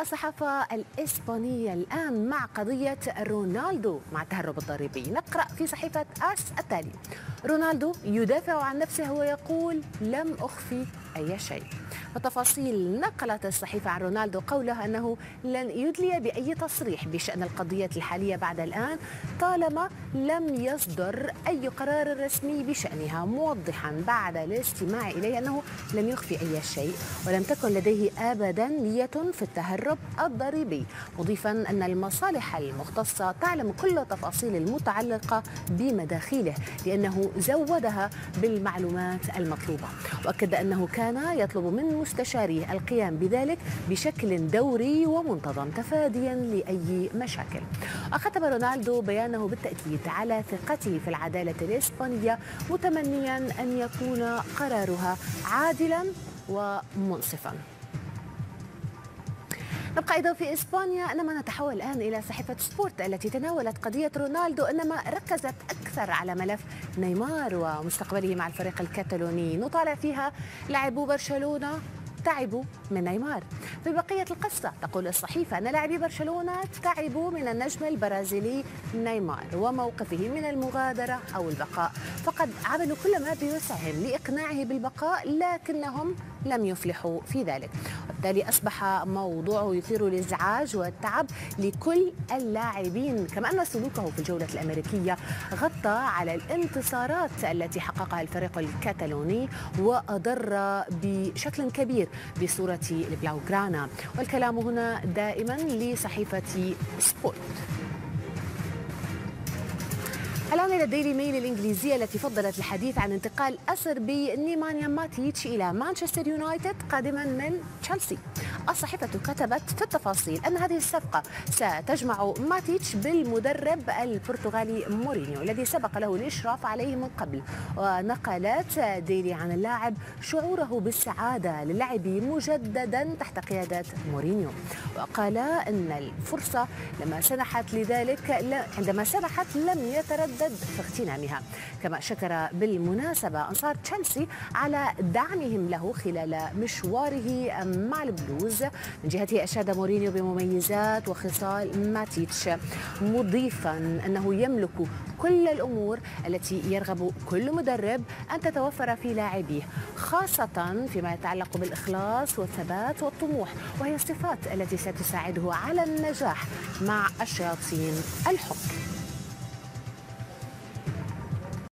الصحافة الإسبانية الآن مع قضية رونالدو مع التهرب الضريبي. نقرأ في صحيفة آس التالي رونالدو يدافع عن نفسه ويقول لم أخفي أي شيء. وتفاصيل نقلت الصحيفة عن رونالدو قوله أنه لن يدلي بأي تصريح بشأن القضية الحالية بعد الآن طالما لم يصدر أي قرار رسمي بشأنها موضحا بعد الاستماع إليه أنه لم يخفي أي شيء ولم تكن لديه أبدا نية في التهرب الضريبي. مضيفا أن المصالح المختصة تعلم كل التفاصيل المتعلقة بمداخيله لأنه زودها بالمعلومات المطلوبة. وأكد أنه كان يطلب من مستشاريه القيام بذلك بشكل دوري ومنتظم تفاديا لأي مشاكل. أختم رونالدو بيانه بالتأكيد على ثقته في العدالة الإسبانية متمنيا أن يكون قرارها عادلا ومنصفا. نبقى أيضا في إسبانيا إنما نتحول الآن إلى صحيفة سبورت التي تناولت قضية رونالدو إنما ركزت أكثر على ملف نيمار ومستقبله مع الفريق الكتالوني. نطالع فيها لاعبو برشلونة تعبوا من نيمار. في بقية القصة تقول الصحيفة أن لاعبي برشلونة تعبوا من النجم البرازيلي نيمار وموقفه من المغادرة أو البقاء. فقد عملوا كل ما بوسعهم لإقناعه بالبقاء لكنهم لم يفلحوا في ذلك. وبالتالي أصبح موضوعه يثير الإزعاج والتعب لكل اللاعبين. كما أن سلوكه في الجولة الأمريكية غطى على الانتصارات التي حققها الفريق الكتالوني وأضر بشكل كبير بصورة البلاوغرانا. والكلام هنا دائما لصحيفة سبورت. الآن إلى الديلي ميل الإنجليزية التي فضلت الحديث عن انتقال الصربي نيمانيا ماتيتش إلى مانشستر يونايتد قادما من تشيلسي. الصحيفة كتبت في التفاصيل أن هذه الصفقة ستجمع ماتيتش بالمدرب البرتغالي مورينيو الذي سبق له الإشراف عليه من قبل. ونقلت ديلي عن اللاعب شعوره بالسعادة للعب مجددا تحت قيادة مورينيو. وقال أن الفرصة لما سنحت لذلك عندما سنحت لم يتردد في اغتنامها كما شكر بالمناسبة أنصار تشيلسي على دعمهم له خلال مشواره مع البلوز. من جهته أشاد مورينيو بمميزات وخصال ماتيتش مضيفا أنه يملك كل الأمور التي يرغب كل مدرب أن تتوفر في لاعبيه خاصة فيما يتعلق بالإخلاص والثبات والطموح وهي الصفات التي ستساعده على النجاح مع الشياطين الحب